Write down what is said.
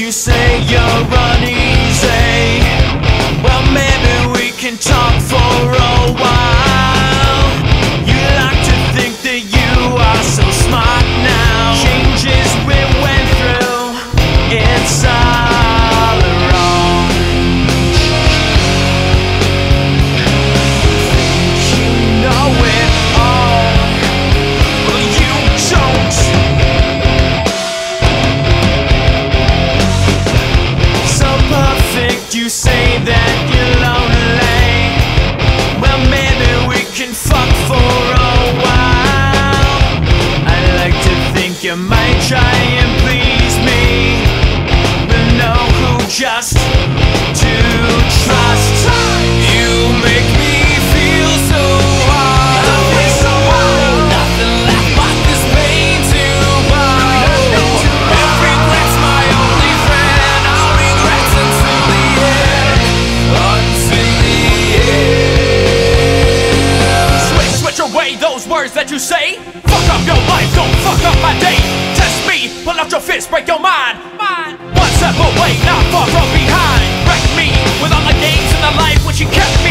you say you're uneasy. Well maybe we can talk for a while. you might try and please me, but know who just words that you say? Fuck up your life, don't fuck up my day. Test me, pull out your fist, break your mind. Mine. One step away, not far from behind. Wreck me with all the games in the life which you kept me.